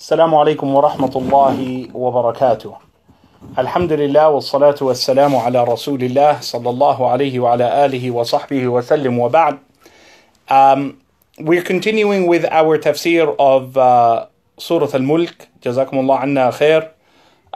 السلام عليكم ورحمة الله وبركاته. الحمد لله والصلاة والسلام على رسول الله صلى الله عليه وعلى آله وصحبه وسلم وبعد. Um, we're continuing with our tafsir of uh, Surah Al-Mulk. جزاكم الله عنا خير.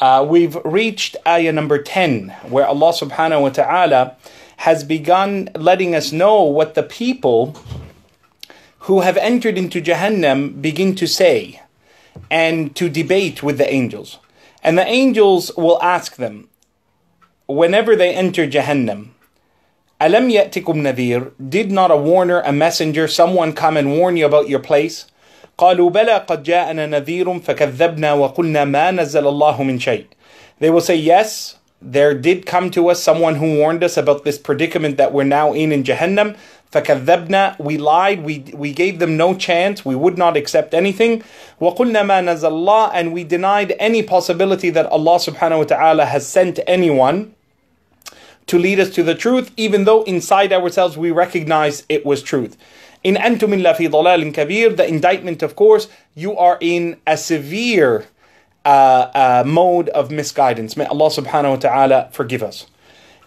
Uh, we've reached ayah number 10 where Allah subhanahu wa ta'ala has begun letting us know what the people who have entered into Jahannam begin to say and to debate with the angels. And the angels will ask them, whenever they enter Jahannam, Alam ya'tikum nadhir, did not a warner, a messenger, someone come and warn you about your place? قالوا بلى قد جاءنا نذير فكذبنا وقلنا ما نزل الله من شيء. They will say, yes, there did come to us someone who warned us about this predicament that we're now in in Jahannam. فكذبنا, we lied, we, we gave them no chance, we would not accept anything. وقلنا ما نزل الله, and we denied any possibility that Allah subhanahu wa ta'ala has sent anyone to lead us to the truth, even though inside ourselves we recognize it was truth. In antum illa fi dalalin kabir, the indictment, of course, you are in a severe uh, uh, mode of misguidance. May Allah subhanahu wa ta'ala forgive us.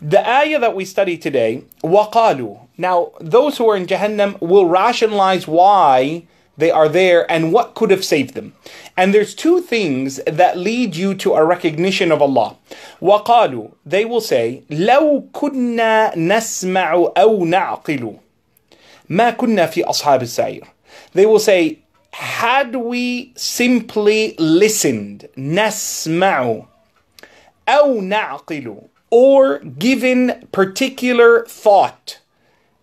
The ayah that we study today, waqalu. Now, those who are in Jahannam will rationalize why they are there and what could have saved them. And there's two things that lead you to a recognition of Allah. وقالوا, they will say, لو كنا نسمع أو نعقل ما كنا في أصحاب السعير. They will say, had we simply listened, نسمع أو نعقل, or given particular thought,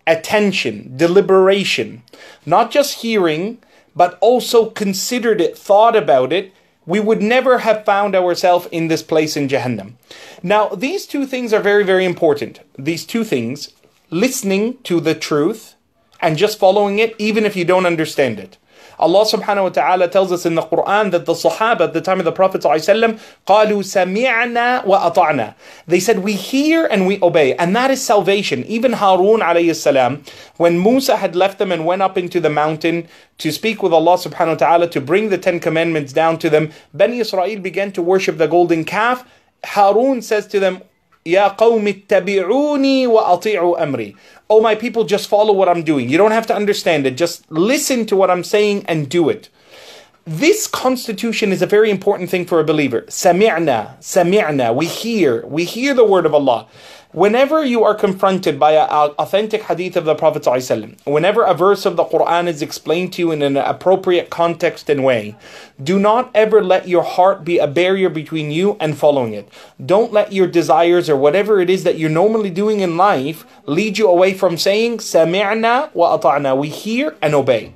attention, deliberation, not just hearing, but also considered it, thought about it, we would never have found ourselves in this place in Jahannam. Now, these two things are very, very important. These two things, listening to the truth and just following it, even if you don't understand it. Allah subhanahu wa ta'ala tells us in the Quran that the Sahaba at the time of the Prophet ﷺ, قالوا سمعنا وأطعنا. They said, we hear and we obey. And that is salvation. Even Harun alayhi salam, when Musa had left them and went up into the mountain to speak with Allah subhanahu wa ta'ala to bring the Ten Commandments down to them, Bani Israel began to worship the golden calf. Harun says to them, Ya qawmi tabi'uni wa ati'u amri. Oh my people, just follow what I'm doing. You don't have to understand it. Just listen to what I'm saying and do it. This constitution is a very important thing for a believer. Sami'na, sami'na. We hear, we hear the word of Allah. Whenever you are confronted by an authentic hadith of the Prophet ﷺ, whenever a verse of the Quran is explained to you in an appropriate context and way, do not ever let your heart be a barrier between you and following it. Don't let your desires or whatever it is that you're normally doing in life lead you away from saying, Sami'na wa ata'na. We hear and obey.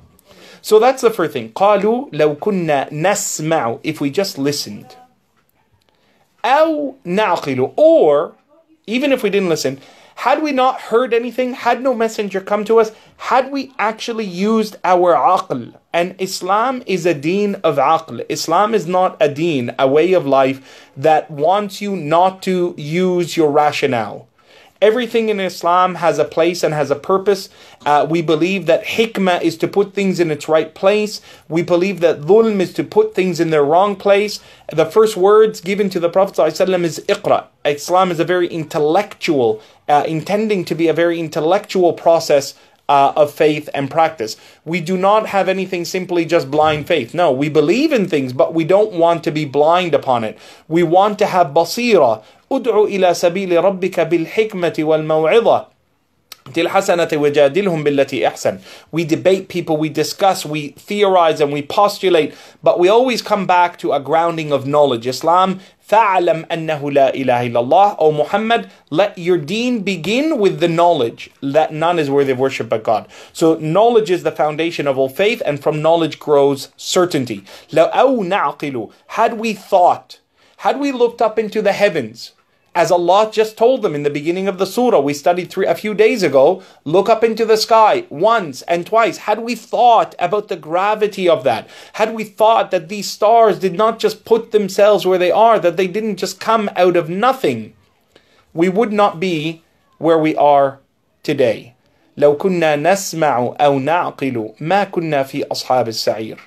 So that's the first thing. قالوا لو كنا نسمع if we just listened. أو نعقل or even if we didn't listen, had we not heard anything, had no messenger come to us, had we actually used our aql, and Islam is a deen of aql. Islam is not a deen, a way of life that wants you not to use your rationale. Everything in Islam has a place and has a purpose. Uh, we believe that hikmah is to put things in its right place. We believe that dhulm is to put things in their wrong place. The first words given to the Prophet ﷺ is iqra. Islam is a very intellectual, uh, intending to be a very intellectual process uh, of faith and practice. We do not have anything simply just blind faith. No, we believe in things, but we don't want to be blind upon it. We want to have basira. ادع إلى سبيل ربك بالحكمة والموعظة الحسنة وجادلهم بالتي أحسن. We debate people, we discuss, we theorize and we postulate, but we always come back to a grounding of knowledge. Islam فَعْلَمْ أَنَّهُ لَا إِلَهَ إِلَّا اللَّهِ O Muhammad, let your deen begin with the knowledge that none is worthy of worship but God. So knowledge is the foundation of all faith, and from knowledge grows certainty. لَوْ أَوْ نَعْقِلُ Had we thought, had we looked up into the heavens, as Allah just told them in the beginning of the surah we studied three, a few days ago, look up into the sky once and twice. Had we thought about the gravity of that, had we thought that these stars did not just put themselves where they are, that they didn't just come out of nothing, we would not be where we are today. لو كنا نسمع أو نعقل ما كنا في أصحاب السعير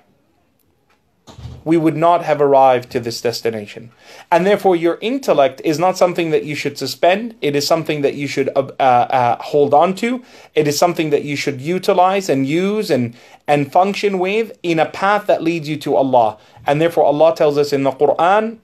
we would not have arrived to this destination. And therefore, your intellect is not something that you should suspend. It is something that you should uh, uh, hold on to. It is something that you should utilize and use and, and function with in a path that leads you to Allah. And therefore, Allah tells us in the Quran,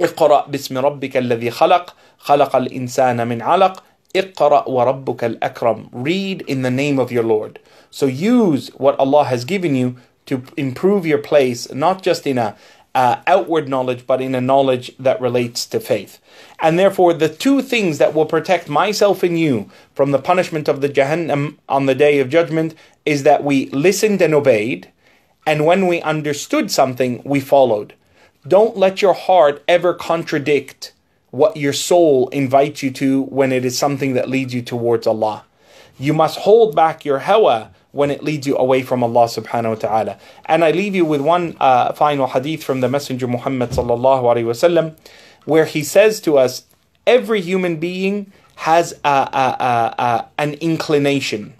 اقرأ باسم ربك الذي خلق خلق الإنسان من علق اقرأ وربك الأكرم Read in the name of your Lord. So use what Allah has given you to improve your place, not just in a uh, outward knowledge, but in a knowledge that relates to faith. And therefore, the two things that will protect myself and you from the punishment of the Jahannam on the day of judgment is that we listened and obeyed, and when we understood something, we followed. Don't let your heart ever contradict what your soul invites you to when it is something that leads you towards Allah. You must hold back your hawa when it leads you away from Allah subhanahu wa ta'ala. And I leave you with one uh, final hadith from the Messenger Muhammad sallallahu alayhi wasallam, where he says to us, every human being has a, a, a, an inclination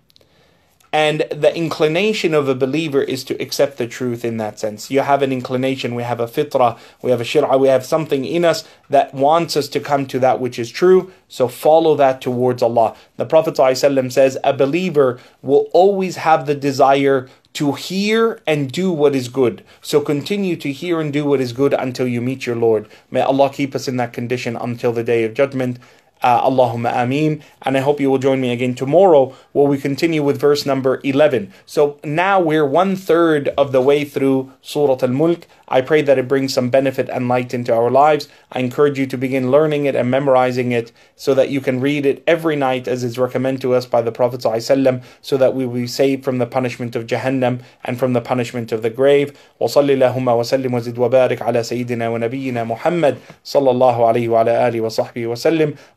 and the inclination of a believer is to accept the truth in that sense. You have an inclination, we have a fitrah, we have a shir'ah, we have something in us that wants us to come to that which is true. So follow that towards Allah. The Prophet ﷺ says a believer will always have the desire to hear and do what is good. So continue to hear and do what is good until you meet your Lord. May Allah keep us in that condition until the day of judgment. Uh, Allahumma ameen. And I hope you will join me again tomorrow where we continue with verse number 11. So now we're one third of the way through Surah Al Mulk. I pray that it brings some benefit and light into our lives. I encourage you to begin learning it and memorizing it so that you can read it every night as is recommended to us by the Prophet ﷺ, so that we will be saved from the punishment of Jahannam and from the punishment of the grave. وصل اللهم وسلم وزد وبارك على سيدنا ونبينا محمد صلى الله عليه وعلى آله وصحبه وسلم